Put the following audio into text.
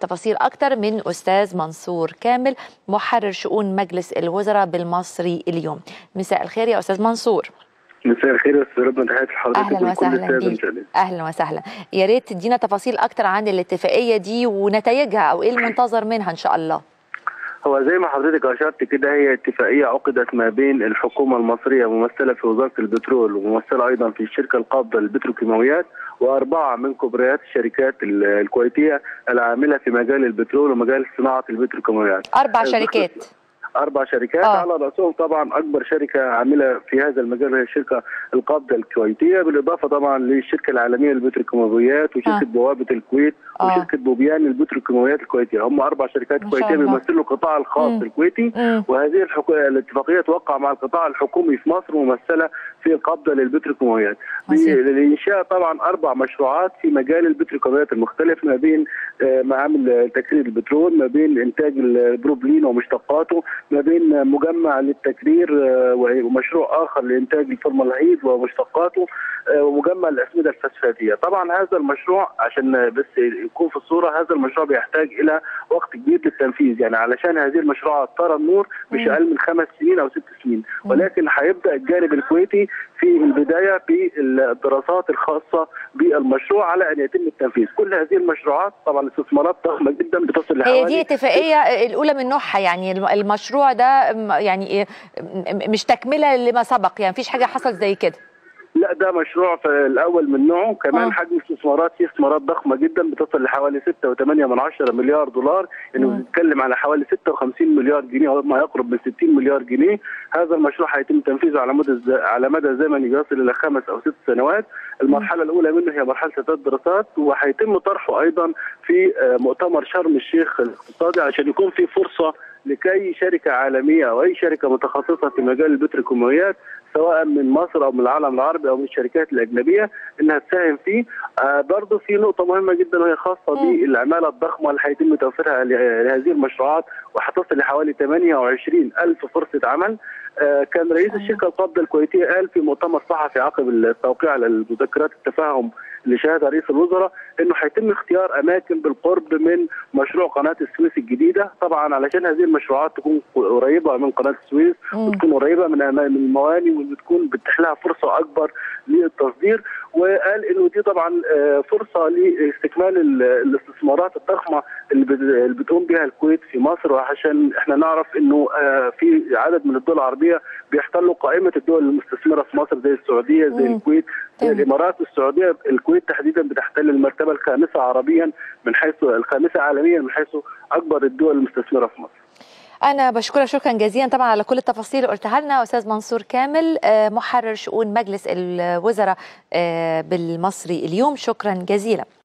تفاصيل أكثر من أستاذ منصور كامل محرر شؤون مجلس الوزراء بالمصري اليوم. مساء الخير يا أستاذ منصور. مساء الخير يا أستاذ ربنا تحياتي لحضرتك ولكل وسهلا بيك. أهلا وسهلا. يا ريت تدينا تفاصيل أكثر عن الاتفاقية دي ونتائجها أو إيه المنتظر منها إن شاء الله. هو زي ما حضرتك أشرت كده هي اتفاقية عقدت ما بين الحكومة المصرية ممثلة في وزارة البترول وممثلة أيضا في الشركة القابضة للبتروكيماويات وأربعة من كبريات الشركات ال- الكويتية العاملة في مجال البترول ومجال صناعة البتروكيماويات. أربع شركات أربع شركات آه. على رأسهم طبعا أكبر شركة عاملة في هذا المجال هي الشركة القابضة الكويتيه بالإضافة طبعا للشركة العالمية للبتروكيماويات وشركة آه. بوابة الكويت آه. وشركة بوبيان للبتروكيماويات الكويتية هم أربع شركات كويتية. بيمثلوا القطاع الخاص مم. الكويتي مم. وهذه الحكو... الاتفاقية توقع مع القطاع الحكومي في مصر ممثلة في القابضة للبتروكيماويات. للإنشاء طبعا أربع مشروعات في مجال البتروكيماويات المختلف ما بين آه، معامل تكرير البترول ما بين إنتاج البروبلين ومشتقاته ما بين مجمع للتكرير آه، ومشروع آخر لإنتاج الفورمالدهيد ومشتقاته آه، ومجمع الاسمده الفسفاتية. طبعا هذا المشروع عشان بس يكون في الصورة هذا المشروع بيحتاج إلى وقت كبير للتنفيذ. يعني علشان هذه المشروعات ترى النور مش. أقل من خمس سنين أو ست سنين. ولكن هيبدأ الجانب الكويتي في البداية بالدراسات الخاصة بالمشروع على أن يتم التنفيذ. كل هذه المشروعات طبعا استثمارات ضخمة جدا بتصل هي لحوالي دي اتفاقية الأولى من نوعها يعني الم- المشروع ده يعني مش تكملة لما سبق يعني مفيش حاجة حصلت زي كده. لا ده مشروع في الأول من نوعه كمان آه. حجم استثمارات فيه استثمارات ضخمة جدا بتصل لحوالي 6.8 من عشرة مليار دولار يعني مم. بنتكلم على حوالي 56 مليار جنيه أو ما يقرب من 60 مليار جنيه هذا المشروع هيتم تنفيذه على مدى على مدى زمني يصل إلى خمس أو ست سنوات المرحلة الأولى منه هي مرحلة الدراسات وهيتم طرحه أيضا في آه، مؤتمر شرم الشيخ الاقتصادي عشان يكون في فرصة لكي شركة عالمية أو اي شركة متخصصة في مجال البتروكيماويات سواء من مصر أو من العالم العربي أو من الشركات الأجنبية إنها تساهم فيه آه برضه في نقطة مهمة جدا وهي خاصة. بالعمالة الضخمة اللي هيتم توفيرها لهذه المشروعات وهتصل لحوالي 28 ألف فرصة عمل كان رئيس الشركة القابضة الكويتية قال في مؤتمر صحفي عقب التوقيع على المذكرات التفاهم اللي شهدها رئيس الوزراء إنه هيتم اختيار أماكن بالقرب من مشروع قناة السويس الجديدة طبعا علشان هذه المشروعات تكون قريبة من قناة السويس. وتكون قريبة من من المواني وتكون بتتيح لها فرصة أكبر للتصدير وقال إنه دي طبعا آه، فرصة لاستكمال ال- الاستثمارات الضخمة اللي بت- اللي بتقوم بها الكويت في مصر وعشان إحنا نعرف إنه آه، في عدد من الدول العربية بيحتلوا قائمة الدول المستثمرة في مصر زي السعودية زي. الكويت زي. الإمارات والسعودية الكويت تحديدا بتحتل المرتبة الخامسة عربيا من حيث الخامسة عالميا من حيث أكبر الدول المستثمرة في مصر أنا بشكرك شكرا جزيلا طبعا على كل التفاصيل اللي قلتها لنا. أستاذ منصور كامل آه، محرر شؤون مجلس الوزراء آه، بالمصري اليوم. شكرا جزيلا.